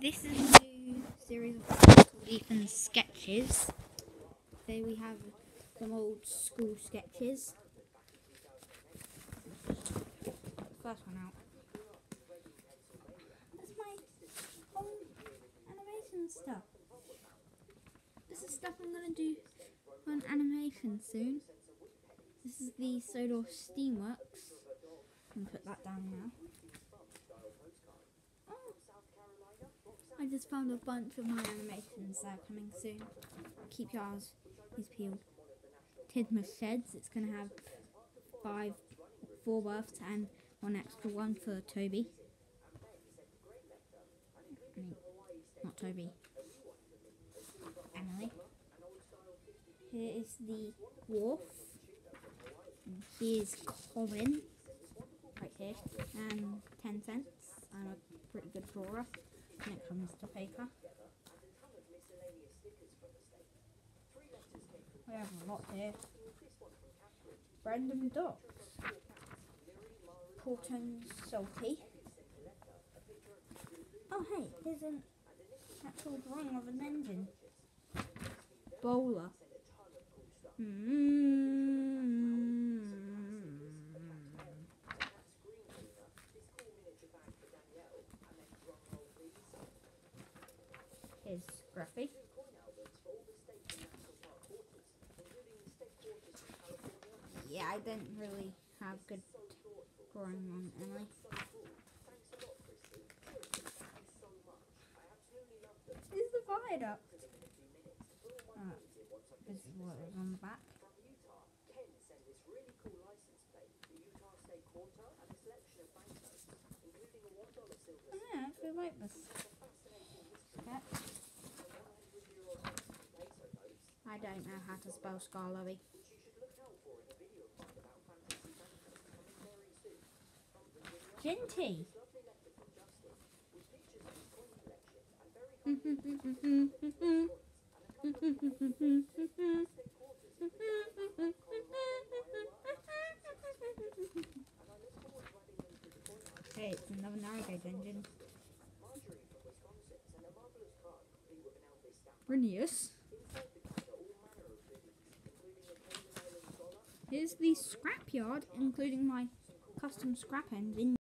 This is a new series of Ethan's Sketches. There we have some old school sketches. First one out. That's my animation stuff. This is stuff I'm gonna do on animation soon. This is the Sodor Steamworks. I'm gonna put that down now. I just found a bunch of my animations that are coming soon. Keep your eyes peeled. Tidmouth Sheds, it's going to have five, four births and one extra one for Toby. I mean, not Toby. Emily. Here is the Wharf. And here's Colin. Right here. And 10 cents. I'm a pretty good drawer. It comes to paper. We have a lot here. Random dots. Porton salty. Oh hey, there's an actual drawing of an engine. Bowler. Mm. Here's Scruffy. Yeah, I didn't really have good drawing on Emily. Is the viaduct? Uh, this is what is on the back. Oh, yeah, I like this. sketch. I don't know how to spell Skarloey. Ginty. hey, it's another narrow gauge engine. Rheneas. Here's the scrapyard, including my custom scrap engine.